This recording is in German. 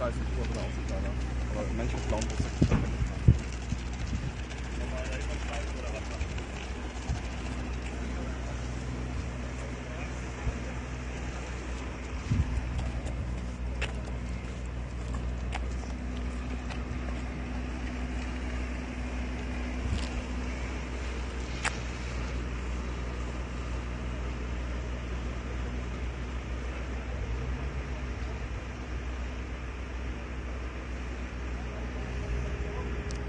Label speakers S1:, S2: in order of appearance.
S1: 30 Uhr oder auch sogar. Aber manche blauen Busse.